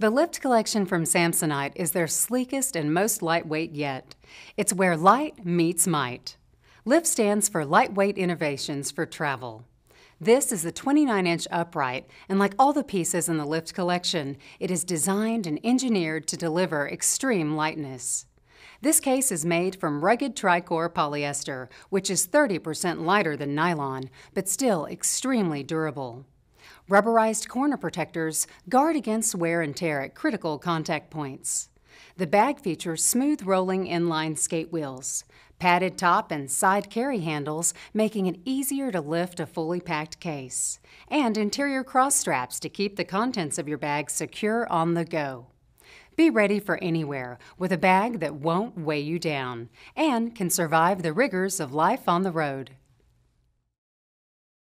The Lift collection from Samsonite is their sleekest and most lightweight yet. It's where light meets might. Lift stands for Lightweight Innovations for Travel. This is the 29 inch upright, and like all the pieces in the Lift collection, it is designed and engineered to deliver extreme lightness. This case is made from rugged tricor polyester, which is 30% lighter than nylon, but still extremely durable. Rubberized corner protectors guard against wear and tear at critical contact points. The bag features smooth rolling inline skate wheels, padded top and side carry handles, making it easier to lift a fully packed case, and interior cross straps to keep the contents of your bag secure on the go. Be ready for anywhere with a bag that won't weigh you down and can survive the rigors of life on the road.